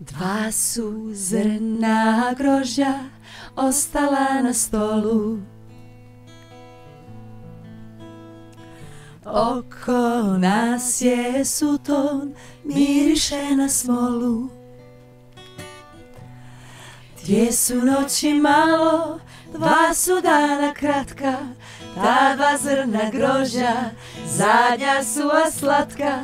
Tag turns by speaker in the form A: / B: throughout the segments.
A: Dva su zrna grožja ostala na stolu. Oko nas je suton, miriše na smolu. Dvije su noći malo, dva su dana kratka. Ta dva zrna grožja, zadnja su a slatka.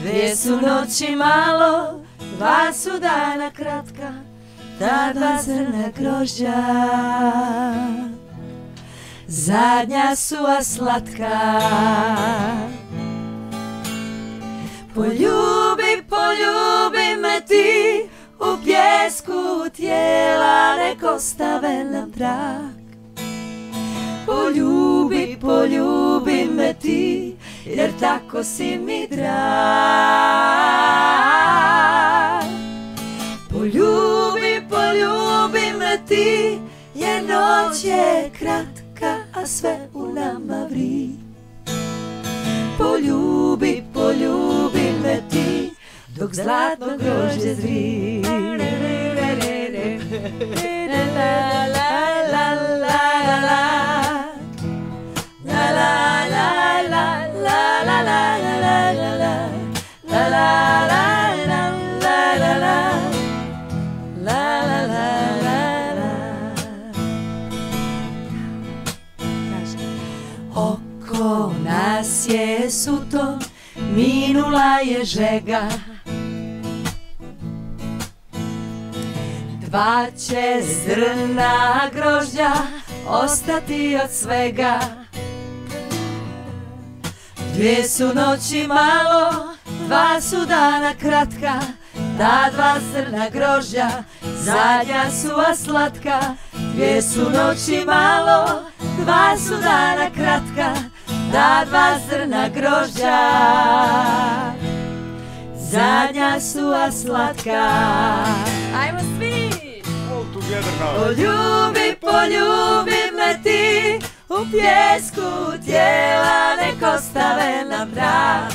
A: Dvije su noći malo, dva su dana kratka Ta dva zrna grožja zadnja su a slatka. Poljubi, poljubi me ti u pjesku tijela nek ostave nam trak. Poljubi, poljubi me ti jer tako si mi drag jer noć je kratka a sve u nama vri. Poljubi, poljubi me ti Dok zlatno grožđe zri je suto, minula je žega. Dva će zrna grožđa ostati od svega. Dvije su noći malo, dva su dana kratka. Ta dva zrna grožđa, zadnja su a slatka. Dvije su noći malo, dva su dana kratka ta dva zrna grožđa. Zadnja su a slatka.
B: Ajmo svi!
A: Poljubi, poljubi me ti U pjesku tijela nek ostave nam mrak.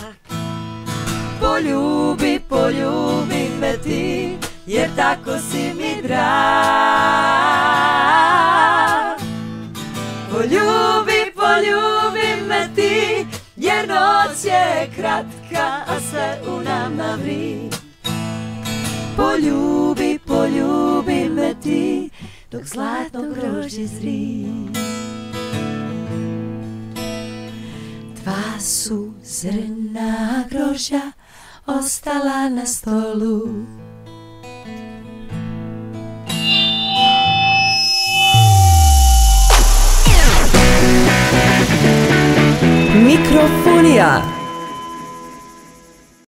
A: Poljubi, poljubi me ti Jer tako si mi drag Poljubi, poljubi ti Jer noć je kratka, a sve u nama vri Poljubi, poljubi me ti Dok zlatno grožđe zri. Dva su zrna grožja Ostala na stolu
C: Lufonia.